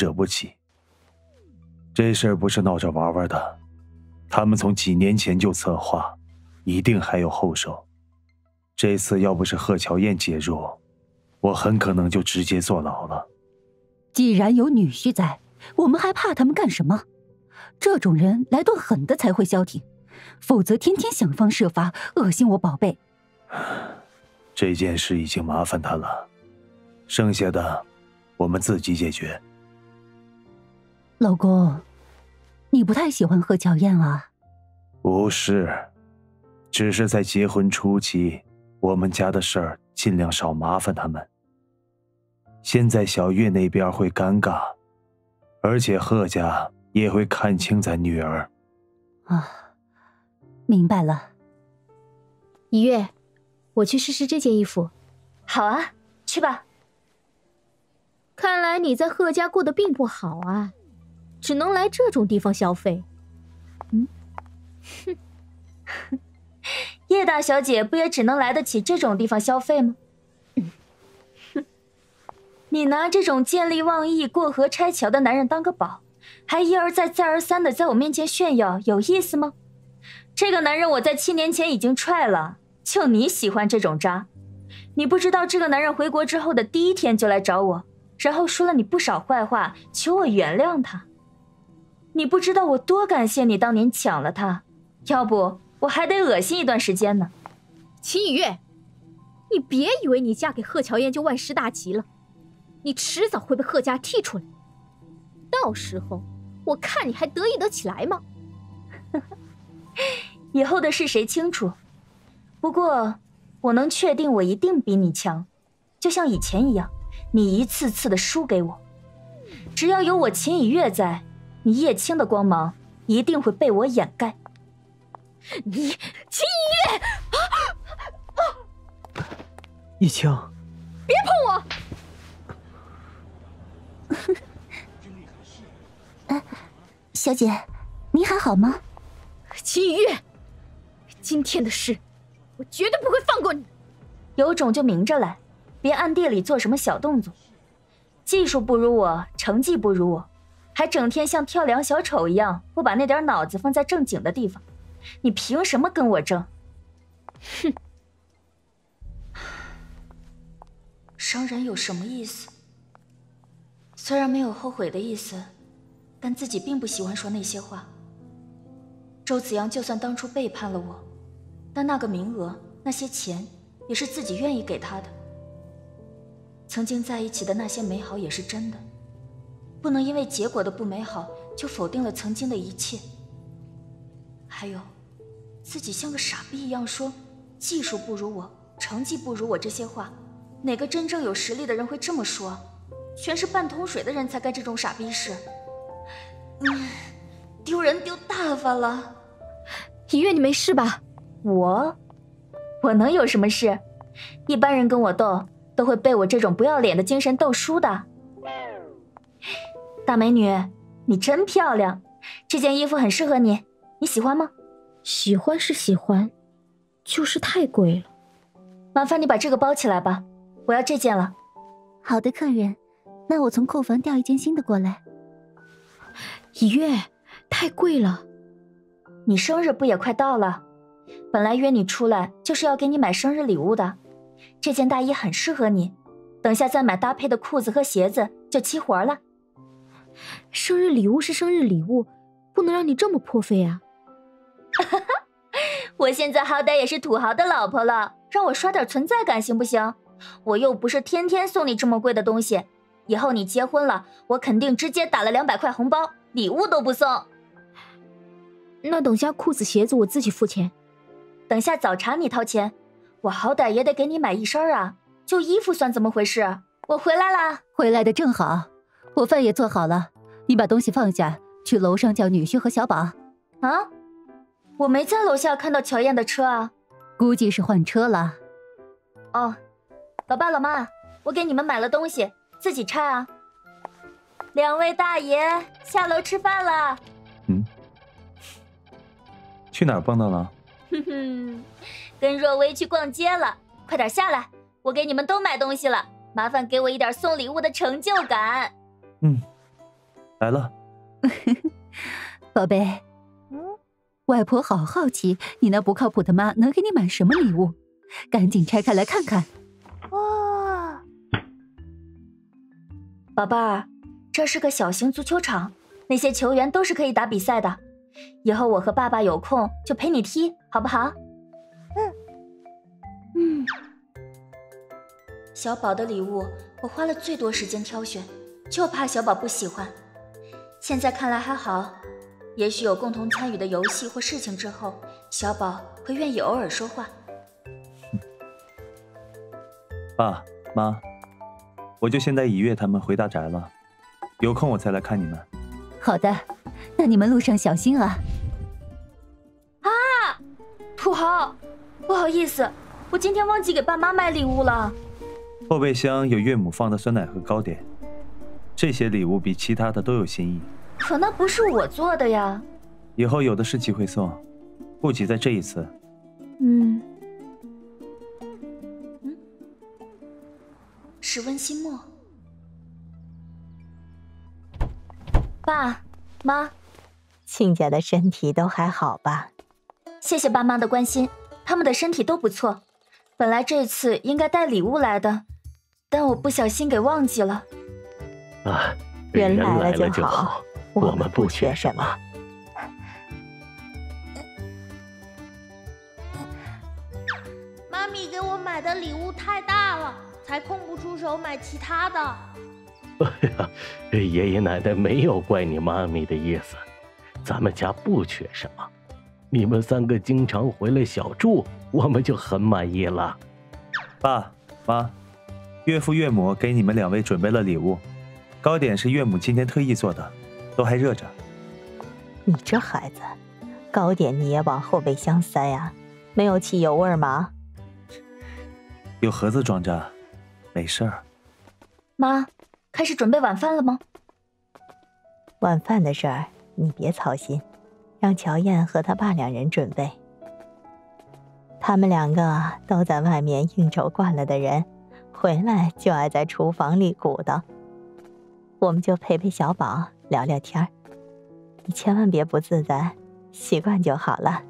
也惹不起。这事儿不是闹着玩玩的，他们从几年前就策划，一定还有后手。这次要不是贺乔燕介入，我很可能就直接坐牢了。既然有女婿在，我们还怕他们干什么？这种人来顿狠的才会消停，否则天天想方设法恶心我宝贝。这件事已经麻烦他了，剩下的我们自己解决。老公，你不太喜欢贺乔燕啊？不是，只是在结婚初期，我们家的事儿尽量少麻烦他们。现在小月那边会尴尬，而且贺家也会看清咱女儿。啊，明白了。一月，我去试试这件衣服。好啊，去吧。看来你在贺家过得并不好啊。只能来这种地方消费，嗯，哼，叶大小姐不也只能来得起这种地方消费吗？哼，你拿这种见利忘义、过河拆桥的男人当个宝，还一而再、再而三的在我面前炫耀，有意思吗？这个男人我在七年前已经踹了，就你喜欢这种渣？你不知道这个男人回国之后的第一天就来找我，然后说了你不少坏话，求我原谅他。你不知道我多感谢你当年抢了他，要不我还得恶心一段时间呢。秦雨月，你别以为你嫁给贺乔燕就万事大吉了，你迟早会被贺家踢出来，到时候我看你还得意得起来吗？以后的事谁清楚？不过我能确定，我一定比你强，就像以前一样，你一次次的输给我，只要有我秦以月在。你叶青的光芒一定会被我掩盖。你秦一月，叶青，别碰我！哎，小姐，您还好吗？秦一月，今天的事，我绝对不会放过你。有种就明着来，别暗地里做什么小动作。技术不如我，成绩不如我。还整天像跳梁小丑一样，不把那点脑子放在正经的地方，你凭什么跟我争？哼！伤人有什么意思？虽然没有后悔的意思，但自己并不喜欢说那些话。周子阳就算当初背叛了我，但那个名额、那些钱，也是自己愿意给他的。曾经在一起的那些美好，也是真的。不能因为结果的不美好就否定了曾经的一切。还有，自己像个傻逼一样说技术不如我，成绩不如我这些话，哪个真正有实力的人会这么说？全是半桶水的人才干这种傻逼事。嗯，丢人丢大发了。一月，你没事吧？我，我能有什么事？一般人跟我斗，都会被我这种不要脸的精神斗输的。大美女，你真漂亮，这件衣服很适合你，你喜欢吗？喜欢是喜欢，就是太贵了。麻烦你把这个包起来吧，我要这件了。好的，客人，那我从库房调一件新的过来。一月，太贵了。你生日不也快到了？本来约你出来就是要给你买生日礼物的，这件大衣很适合你，等下再买搭配的裤子和鞋子就齐活了。生日礼物是生日礼物，不能让你这么破费啊！我现在好歹也是土豪的老婆了，让我刷点存在感行不行？我又不是天天送你这么贵的东西，以后你结婚了，我肯定直接打了两百块红包，礼物都不送。那等下裤子鞋子我自己付钱，等下早茶你掏钱，我好歹也得给你买一身啊！就衣服算怎么回事？我回来了，回来的正好。我饭也做好了，你把东西放下，去楼上叫女婿和小宝。啊，我没在楼下看到乔燕的车啊，估计是换车了。哦，老爸老妈，我给你们买了东西，自己拆啊。两位大爷下楼吃饭了。嗯，去哪儿蹦跶了？哼哼，跟若薇去逛街了。快点下来，我给你们都买东西了，麻烦给我一点送礼物的成就感。嗯，来了。宝贝，嗯，外婆好好奇，你那不靠谱的妈能给你买什么礼物？赶紧拆开来看看。哇，宝贝儿，这是个小型足球场，那些球员都是可以打比赛的。以后我和爸爸有空就陪你踢，好不好？嗯嗯。小宝的礼物，我花了最多时间挑选，就怕小宝不喜欢。现在看来还好，也许有共同参与的游戏或事情之后，小宝会愿意偶尔说话。爸妈，我就先带以月他们回大宅了，有空我再来看你们。好的，那你们路上小心啊！啊，土豪，不好意思，我今天忘记给爸妈买礼物了。后备箱有岳母放的酸奶和糕点，这些礼物比其他的都有新意。可那不是我做的呀。以后有的是机会送，不急在这一次。嗯。嗯。是温心墨。爸妈，亲家的身体都还好吧？谢谢爸妈的关心，他们的身体都不错。本来这次应该带礼物来的，但我不小心给忘记了。啊，人来了就好，我们不缺什么。妈咪给我买的礼物太大了，才空不出手买其他的。哎呀，爷爷奶奶没有怪你妈咪的意思，咱们家不缺什么，你们三个经常回来小住，我们就很满意了。爸妈，岳父岳母给你们两位准备了礼物，糕点是岳母今天特意做的，都还热着。你这孩子，糕点你也往后备箱塞啊？没有汽油味吗？有盒子装着，没事儿。妈。开始准备晚饭了吗？晚饭的事儿你别操心，让乔燕和他爸两人准备。他们两个都在外面应酬惯了的人，回来就爱在厨房里鼓捣。我们就陪陪小宝聊聊天儿，你千万别不自在，习惯就好了。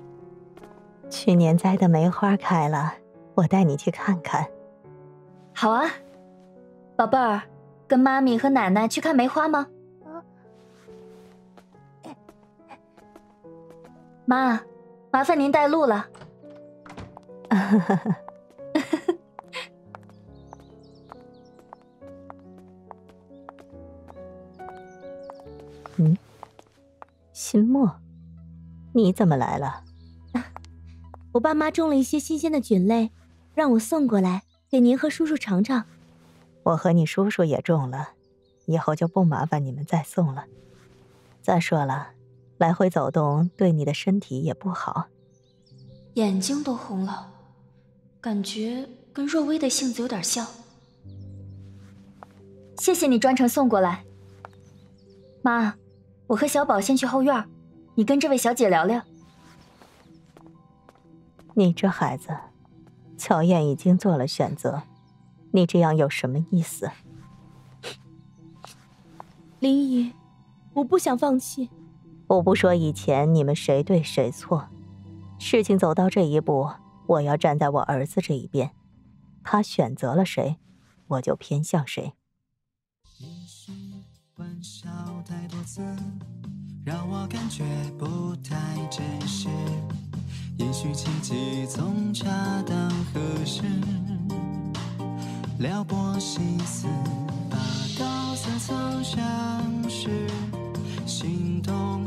去年栽的梅花开了，我带你去看看。好啊，宝贝儿。跟妈咪和奶奶去看梅花吗？妈，麻烦您带路了。嗯，新墨，你怎么来了？我爸妈种了一些新鲜的菌类，让我送过来给您和叔叔尝尝。我和你叔叔也种了，以后就不麻烦你们再送了。再说了，来回走动对你的身体也不好。眼睛都红了，感觉跟若薇的性子有点像。谢谢你专程送过来。妈，我和小宝先去后院，你跟这位小姐聊聊。你这孩子，乔燕已经做了选择。你这样有什么意思，林姨？我不想放弃。我不说以前你们谁对谁错，事情走到这一步，我要站在我儿子这一边。他选择了谁，我就偏向谁。感觉不太真实，也许奇迹总恰到合适。撩拨心思，把刀子藏相识心动